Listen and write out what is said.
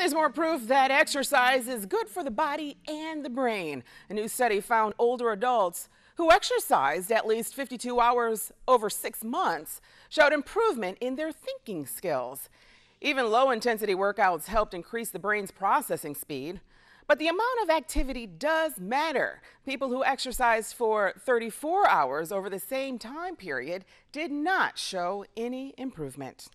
And there's more proof that exercise is good for the body and the brain. A new study found older adults who exercised at least 52 hours over six months showed improvement in their thinking skills. Even low intensity workouts helped increase the brain's processing speed. But the amount of activity does matter. People who exercised for 34 hours over the same time period did not show any improvement.